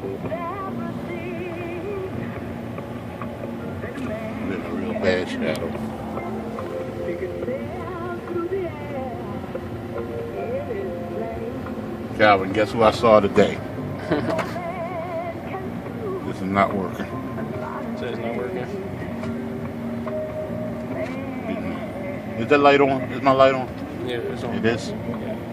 Been a real bad shadow. Calvin, guess who I saw today? this is not working. So it's not working. Is that light on? Is my light on? Yeah, it's on. It is? Yeah.